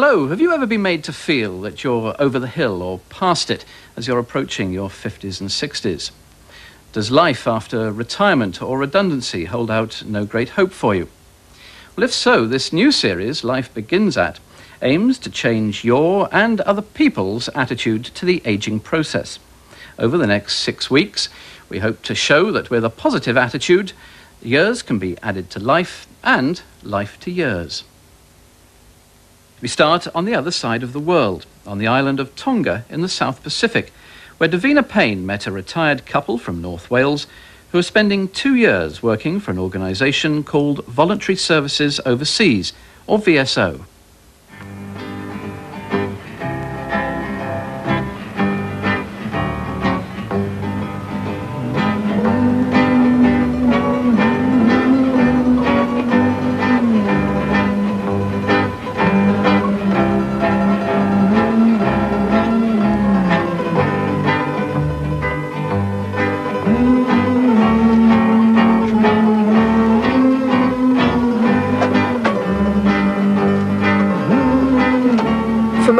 Hello, have you ever been made to feel that you're over the hill or past it as you're approaching your 50s and 60s? Does life after retirement or redundancy hold out no great hope for you? Well, if so, this new series, Life Begins At, aims to change your and other people's attitude to the aging process. Over the next six weeks, we hope to show that with a positive attitude, years can be added to life and life to years. We start on the other side of the world, on the island of Tonga in the South Pacific, where Davina Payne met a retired couple from North Wales who are spending two years working for an organisation called Voluntary Services Overseas, or VSO.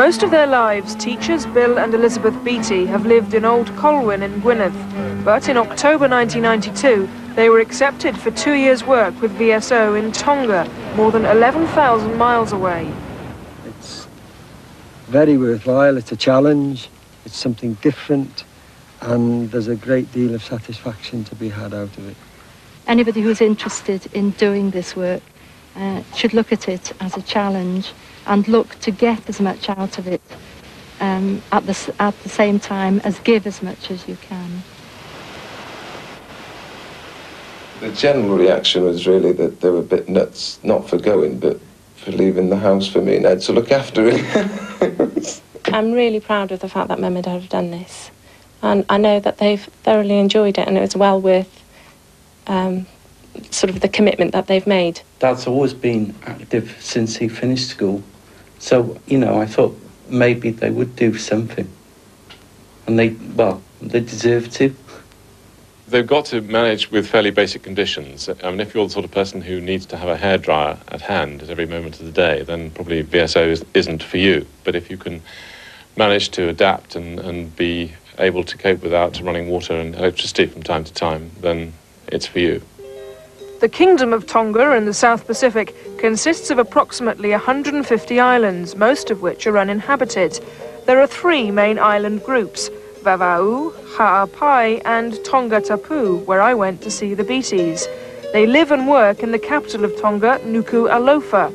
Most of their lives, teachers Bill and Elizabeth Beattie have lived in Old Colwyn in Gwynedd. But in October 1992, they were accepted for two years' work with VSO in Tonga, more than 11,000 miles away. It's very worthwhile, it's a challenge, it's something different, and there's a great deal of satisfaction to be had out of it. Anybody who's interested in doing this work uh, should look at it as a challenge and look to get as much out of it um, at, the, at the same time as give as much as you can. The general reaction was really that they were a bit nuts, not for going, but for leaving the house for me and Ed to look after it. I'm really proud of the fact that Mum and Dad have done this. And I know that they've thoroughly enjoyed it and it was well worth um, sort of the commitment that they've made. Dad's always been active since he finished school. So, you know, I thought maybe they would do something. And they, well, they deserve to. They've got to manage with fairly basic conditions. I mean, if you're the sort of person who needs to have a hairdryer at hand at every moment of the day, then probably VSO is, not for you. But if you can manage to adapt and, and be able to cope without running water and electricity from time to time, then it's for you. The Kingdom of Tonga in the South Pacific consists of approximately 150 islands, most of which are uninhabited. There are three main island groups, Vava'u, Ha'apai and Tongatapu, where I went to see the Beatties. They live and work in the capital of Tonga, Nuku'alofa.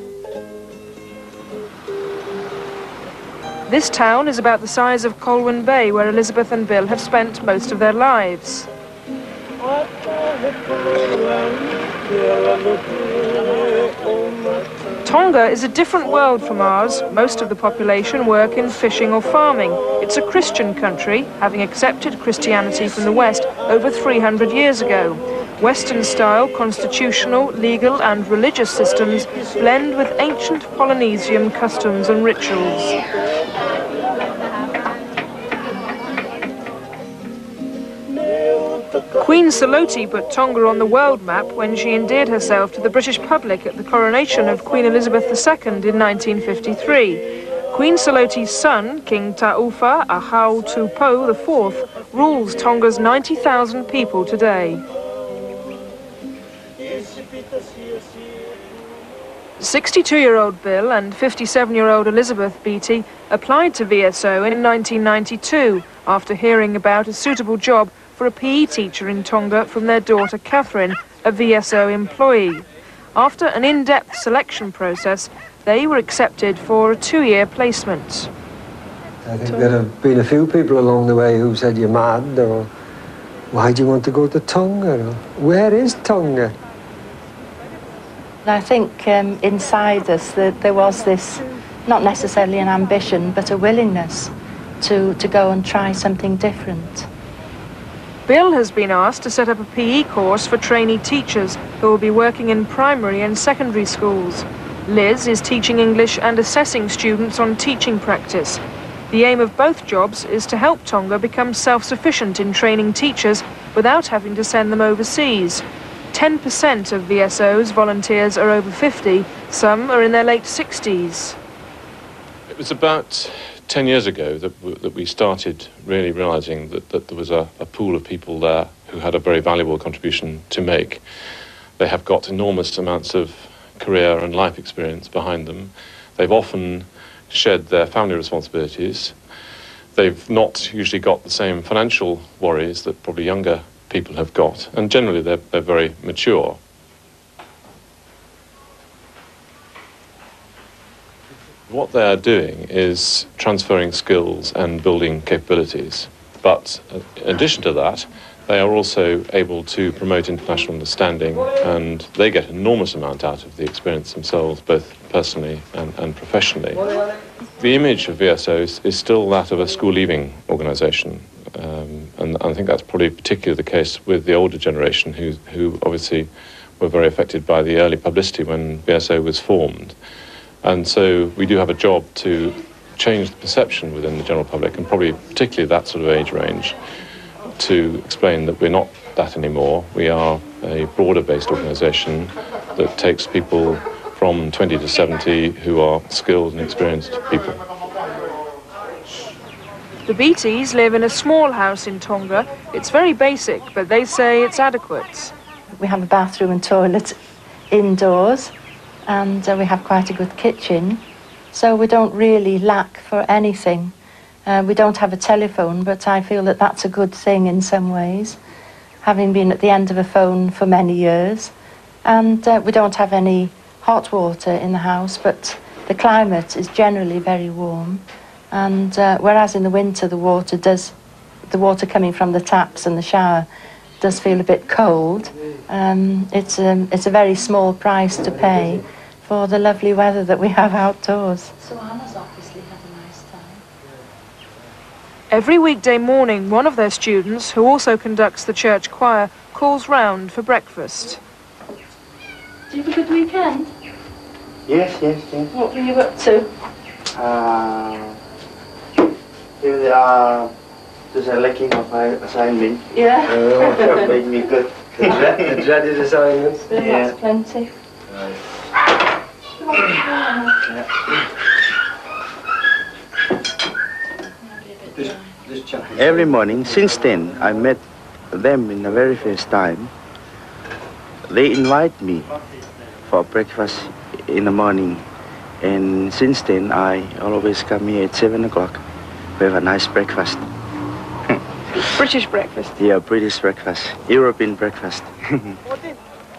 This town is about the size of Colwyn Bay, where Elizabeth and Bill have spent most of their lives. Tonga is a different world from ours. Most of the population work in fishing or farming. It's a Christian country, having accepted Christianity from the West over 300 years ago. Western-style constitutional, legal and religious systems blend with ancient Polynesian customs and rituals. Queen Salote put Tonga on the world map when she endeared herself to the British public at the coronation of Queen Elizabeth II in 1953. Queen Salote's son, King Taufa'ahau Tupou IV, rules Tonga's 90,000 people today. 62-year-old Bill and 57-year-old Elizabeth Beattie applied to VSO in 1992 after hearing about a suitable job for a PE teacher in Tonga from their daughter Catherine, a VSO employee. After an in-depth selection process, they were accepted for a two-year placement. I think there have been a few people along the way who said you're mad or why do you want to go to Tonga or where is Tonga? I think um, inside us that there was this, not necessarily an ambition, but a willingness to, to go and try something different. Bill has been asked to set up a PE course for trainee teachers who will be working in primary and secondary schools. Liz is teaching English and assessing students on teaching practice. The aim of both jobs is to help Tonga become self-sufficient in training teachers without having to send them overseas. 10% of VSO's volunteers are over 50, some are in their late 60s. It was about 10 years ago that, w- that we started really realizing that, that there was a, a pool of people there who had a very valuable contribution to make. They have got enormous amounts of career and life experience behind them. They've often shed their family responsibilities. They've not usually got the same financial worries that probably younger people have got, and generally they're, they're very mature. What they are doing is transferring skills and building capabilities. But uh, in addition to that, they are also able to promote international understanding and they get an enormous amount out of the experience themselves, both personally and, and professionally. The image of VSO is, is still that of a school leaving organisation. Um, and I think that's probably particularly the case with the older generation who, who obviously were very affected by the early publicity when VSO was formed. And so we do have a job to change the perception within the general public, and probably particularly that sort of age range, to explain that we're not that anymore. We are a broader based organisation that takes people from 20 to 70 who are skilled and experienced people. The Beatties live in a small house in Tonga. It's very basic, but they say it's adequate. We have a bathroom and toilet indoors, and uh, we have quite a good kitchen. So we don't really lack for anything. Uh, we don't have a telephone, but I feel that that's a good thing in some ways, having been at the end of a phone for many years. And uh, we don't have any hot water in the house, but the climate is generally very warm. And uh, whereas in the winter the water does, the water coming from the taps and the shower does feel a bit cold, um, it's, um, it's a very small price to pay for the lovely weather that we have outdoors. So Anna's obviously had a nice time. Every weekday morning, one of their students, who also conducts the church choir, calls round for breakfast. Did you have a good weekend? Yes, yes, yes. What were you up to? Uh, here they are. There's a lacking of my assignment. Yeah. Uh, made me good. The, dread, the dreaded assignments. Well, Yeah. That's plenty. Just chat. Every morning, since then, I met them in the very first time. They invite me for breakfast in the morning. And since then, I always come here at 7 o'clock. We have a nice breakfast. British breakfast. Yeah, British breakfast, European breakfast.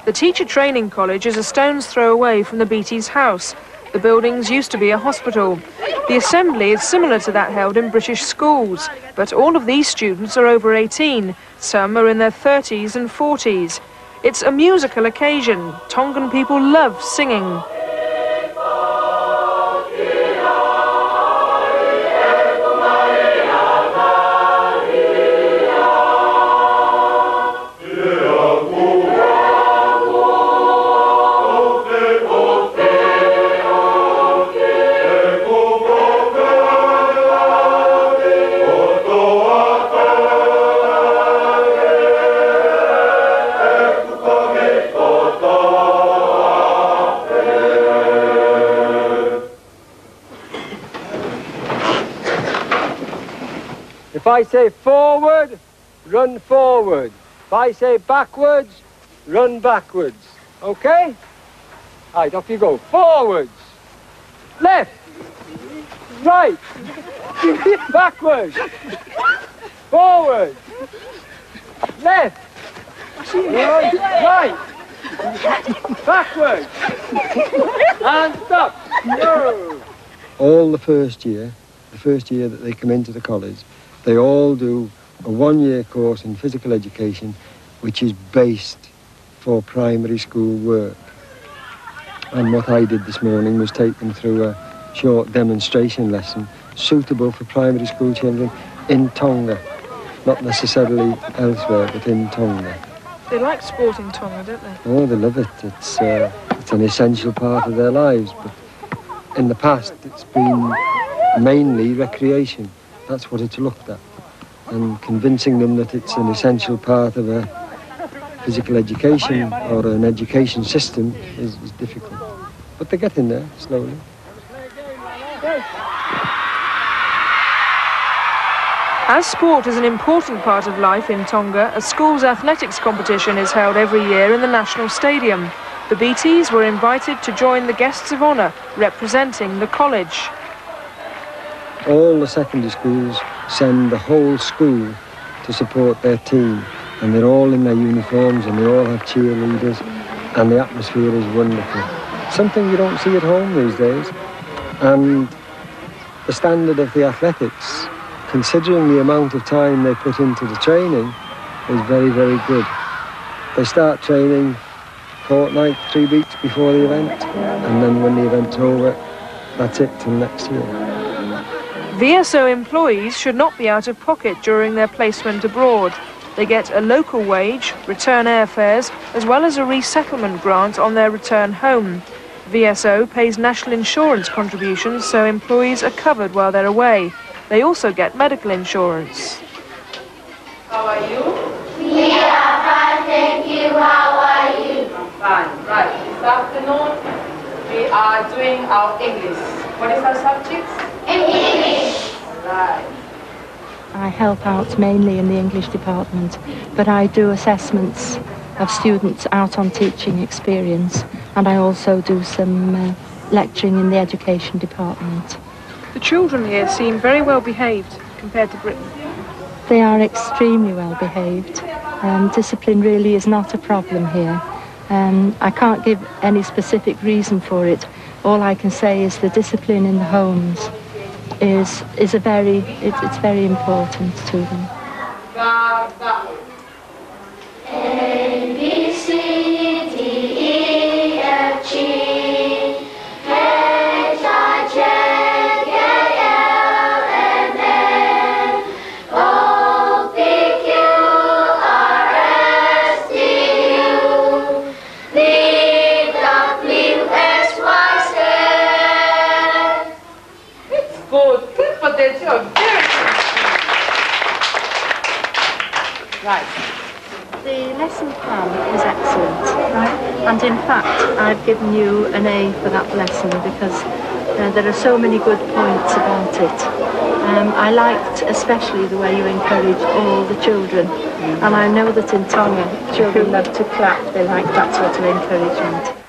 The teacher training college is a stone's throw away from the Beatties' house. The buildings used to be a hospital. The assembly is similar to that held in British schools, but all of these students are over 18. Some are in their 30s and 40s. It's a musical occasion. Tongan people love singing. If I say forward, run forward. If I say backwards, run backwards. Okay? Right, off you go. Forwards. Left. Right. backwards. Forward. Left. Right. Backwards. And stop. No. All the first year, the first year that they come into the college, they all do a one-year course in physical education, which is based for primary school work. And what I did this morning was take them through a short demonstration lesson suitable for primary school children in Tonga, not necessarily elsewhere, but in Tonga. They like sport in Tonga, don't they? Oh, they love it. It's uh, it's an essential part of their lives. But in the past, it's been mainly recreation. That's what it's looked at. And convincing them that it's an essential part of a physical education or an education system is, is difficult. But they're getting there slowly. As sport is an important part of life in Tonga, a school's athletics competition is held every year in the National Stadium. The Beatties were invited to join the guests of honour representing the college. All the secondary schools send the whole school to support their team and they're all in their uniforms and they all have cheerleaders and the atmosphere is wonderful. Something you don't see at home these days. And the standard of the athletics, considering the amount of time they put into the training, is very, very good. They start training fortnight, three weeks before the event, and then when the event's over, that's it till next year. VSO employees should not be out of pocket during their placement abroad. They get a local wage, return airfares, as well as a resettlement grant on their return home. VSO pays national insurance contributions so employees are covered while they're away. They also get medical insurance. How are you? We are fine, thank you. How are you? Fine, right. This afternoon we are doing our English. What is our subject? I help out mainly in the English department, but I do assessments of students out on teaching experience, and I also do some uh, lecturing in the education department. The children here seem very well behaved compared to Britain. They are extremely well behaved. Um, discipline really is not a problem here. Um, I can't give any specific reason for it. All I can say is the discipline in the homes is is a very it, it's very important to them. Lesson plan is excellent, right? And in fact, I've given you an A for that lesson because uh, there are so many good points about it. Um, I liked especially the way you encourage all the children. And I know that in Tonga, children love to clap. They like that sort of encouragement.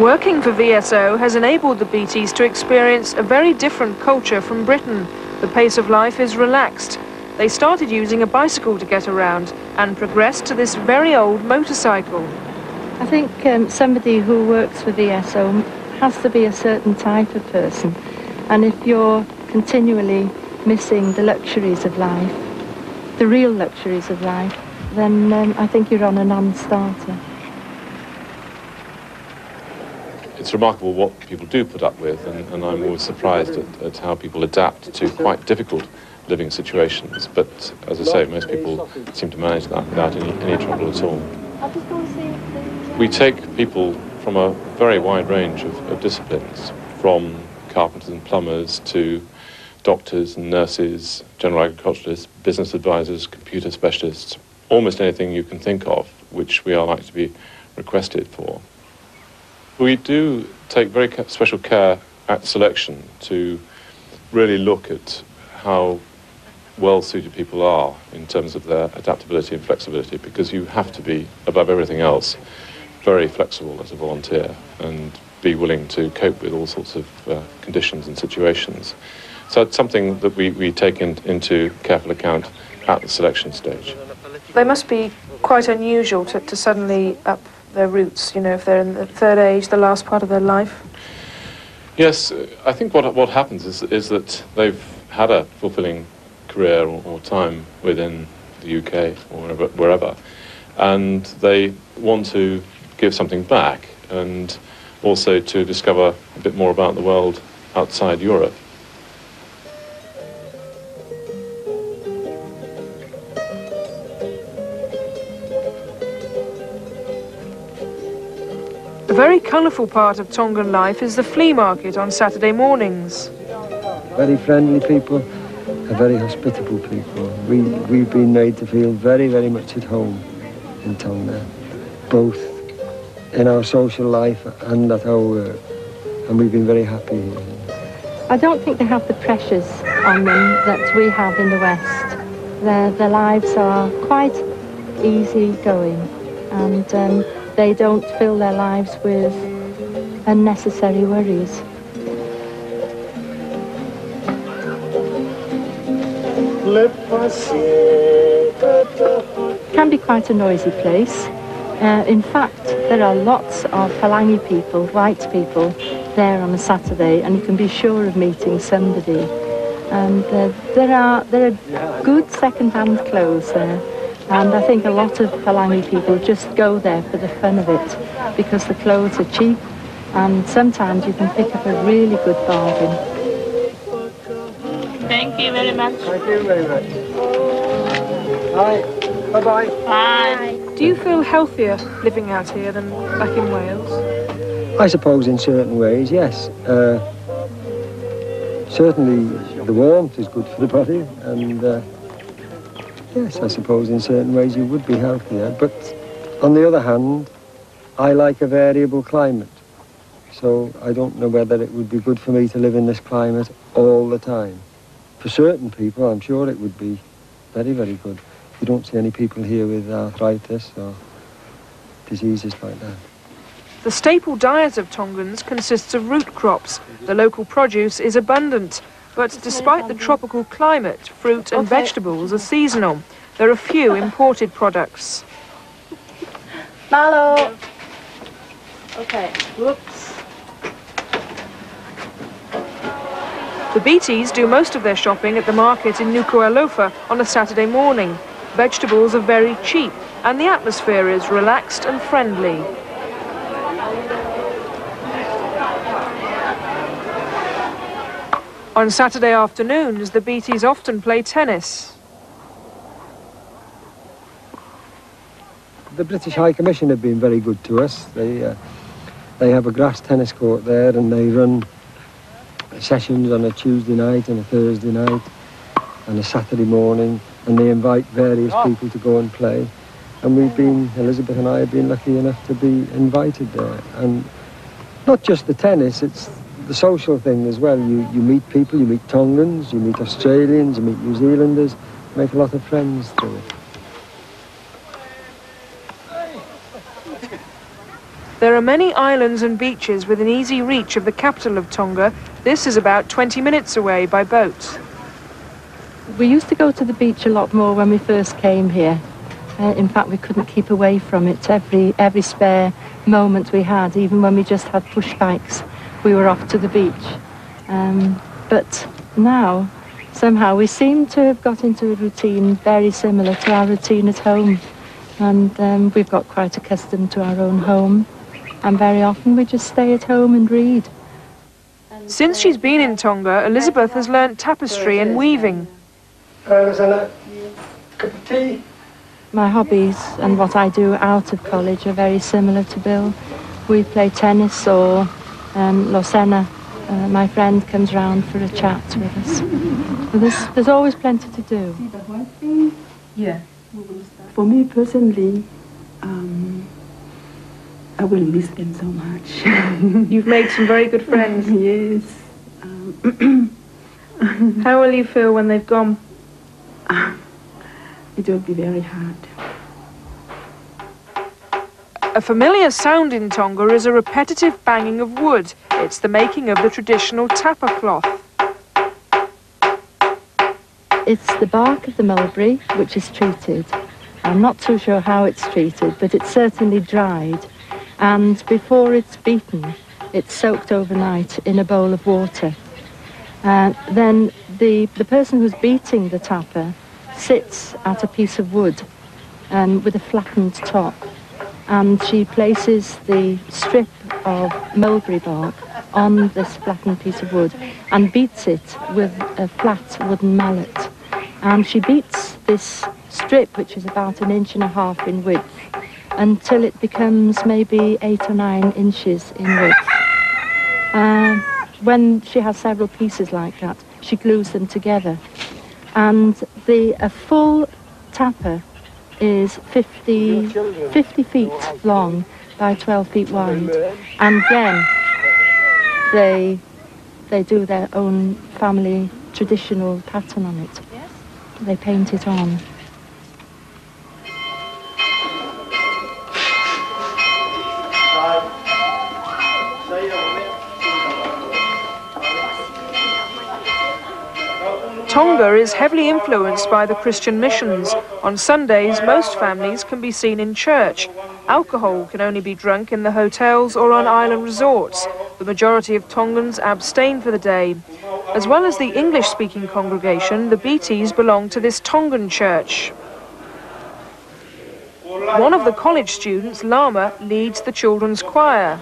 Working for VSO has enabled the Beatties to experience a very different culture from Britain. The pace of life is relaxed. They started using a bicycle to get around and progressed to this very old motorcycle. I think um, somebody who works for VSO has to be a certain type of person. And if you're continually missing the luxuries of life, the real luxuries of life, then um, I think you're on a non-starter. It's remarkable what people do put up with, and, and I'm always surprised at, at how people adapt to quite difficult living situations. But as I say, most people seem to manage that without any, any trouble at all. We take people from a very wide range of, of disciplines, from carpenters and plumbers to doctors and nurses, general agriculturalists, business advisors, computer specialists, almost anything you can think of, which we are likely to be requested for. We do take very special care at selection to really look at how well suited people are in terms of their adaptability and flexibility because you have to be, above everything else, very flexible as a volunteer and be willing to cope with all sorts of uh, conditions and situations. So it's something that we, we take in, into careful account at the selection stage. They must be quite unusual to, to suddenly up their roots, you know, if they're in the third age, the last part of their life. Yes, I think what, what happens is, is that they've had a fulfilling career or, or time within the UK or wherever, wherever, and they want to give something back and also to discover a bit more about the world outside Europe. A very colourful part of Tongan life is the flea market on Saturday mornings. Very friendly people, and very hospitable people. We, we've been made to feel very, very much at home in Tonga, both in our social life and at our work. And we've been very happy here. I don't think they have the pressures on them that we have in the West. Their, their lives are quite easy going and um, they don't fill their lives with unnecessary worries. can be quite a noisy place. Uh, in fact, there are lots of Falangi people, white people, there on a Saturday, and you can be sure of meeting somebody. And uh, there are there are good second-hand clothes there, and I think a lot of Falangi people just go there for the fun of it, because the clothes are cheap, and sometimes you can pick up a really good bargain. Thank you very much. Thank you very much. Bye. Bye-bye. Bye. Do you feel healthier living out here than back in Wales? I suppose in certain ways, yes. Uh, certainly the warmth is good for the body, and uh, yes, I suppose in certain ways you would be healthier. But on the other hand, I like a variable climate. So I don't know whether it would be good for me to live in this climate all the time. For certain people, I'm sure it would be very, very good. You don't see any people here with arthritis or diseases like that. The staple diet of Tongans consists of root crops. The local produce is abundant, but despite the tropical climate, fruit and vegetables are seasonal. There are few imported products. Malo. Okay. Whoops. The Beatties do most of their shopping at the market in Nuku'alofa on a Saturday morning. Vegetables are very cheap and the atmosphere is relaxed and friendly. On Saturday afternoons, the Beatties often play tennis. The British High Commission have been very good to us. They, uh, they have a grass tennis court there and they run sessions on a Tuesday night and a Thursday night and a Saturday morning and they invite various people to go and play. And we've been, Elizabeth and I have been lucky enough to be invited there. And not just the tennis, it's the social thing as well. You, you meet people, you meet Tongans, you meet Australians, you meet New Zealanders, make a lot of friends through it. There are many islands and beaches within easy reach of the capital of Tonga. This is about 20 minutes away by boat. We used to go to the beach a lot more when we first came here. Uh, in fact, we couldn't keep away from it. Every, every spare moment we had, even when we just had push bikes, we were off to the beach. Um, but now, somehow, we seem to have got into a routine very similar to our routine at home. And um, we've got quite accustomed to our own home. And very often we just stay at home and read. Since she's been in Tonga, Elizabeth has learnt tapestry and weaving. Uh, cup of tea? My hobbies and what I do out of college are very similar to Bill. We play tennis or um, Losena. Uh, my friend comes round for a chat with us. So there's, there's always plenty to do. Yeah. For me personally, um, I will miss them so much. You've made some very good friends. yes. Um, How will you feel when they've gone? it will be very hard. A familiar sound in Tonga is a repetitive banging of wood. It's the making of the traditional tapa cloth. It's the bark of the mulberry which is treated. I'm not too sure how it's treated, but it's certainly dried. And before it's beaten, it's soaked overnight in a bowl of water. Uh, then the, the person who's beating the tapa sits at a piece of wood um, with a flattened top and she places the strip of mulberry bark on this flattened piece of wood and beats it with a flat wooden mallet. And she beats this strip, which is about an inch and a half in width, until it becomes maybe eight or nine inches in width. Uh, when she has several pieces like that, she glues them together. And the a full tapa is 50, 50 feet long by 12 feet wide. And then they, they do their own family traditional pattern on it. They paint it on. Tonga is heavily influenced by the Christian missions. On Sundays, most families can be seen in church. Alcohol can only be drunk in the hotels or on island resorts. The majority of Tongans abstain for the day. As well as the English-speaking congregation, the Beatties belong to this Tongan church. One of the college students, Lama, leads the children's choir.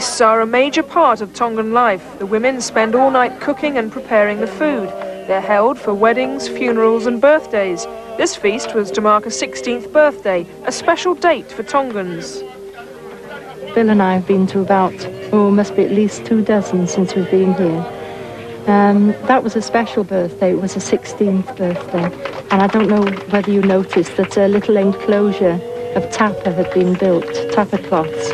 Feasts are a major part of Tongan life. The women spend all night cooking and preparing the food. They're held for weddings, funerals and birthdays. This feast was to mark a 16th birthday, a special date for Tongans. Bill and I have been to about, oh, must be at least two dozen since we've been here. Um, that was a special birthday. It was a 16th birthday. And I don't know whether you noticed that a little enclosure of tapa had been built, tapa cloths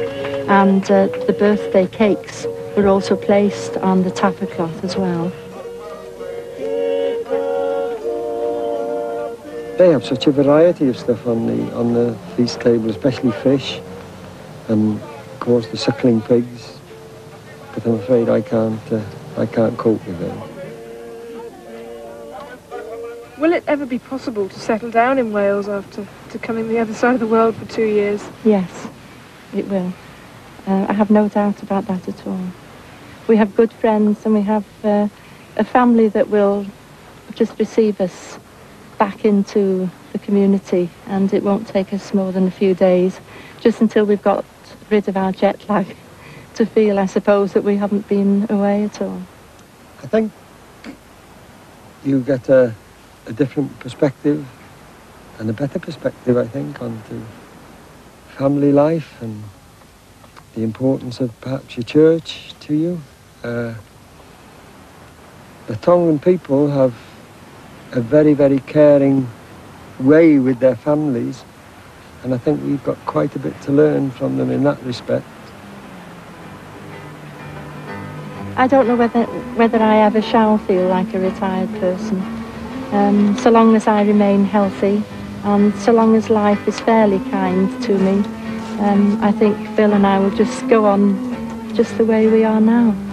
and uh, the birthday cakes were also placed on the tapa cloth as well. They have such a variety of stuff on the on the feast table, especially fish, and of course the suckling pigs. But I'm afraid I can't uh, I can't cope with them. Will it ever be possible to settle down in Wales after to coming the other side of the world for two years? Yes, it will. Uh, I have no doubt about that at all. We have good friends and we have uh, a family that will just receive us back into the community and it won't take us more than a few days, just until we've got rid of our jet lag, to feel, I suppose, that we haven't been away at all. I think you get a, a different perspective and a better perspective, I think, onto family life and the importance of perhaps your church to you. Uh, the Tongan people have a very, very caring way with their families, and I think we've got quite a bit to learn from them in that respect. I don't know whether whether I ever shall feel like a retired person. Um, so long as I remain healthy, and so long as life is fairly kind to me, um, I think Phil and I will just go on just the way we are now.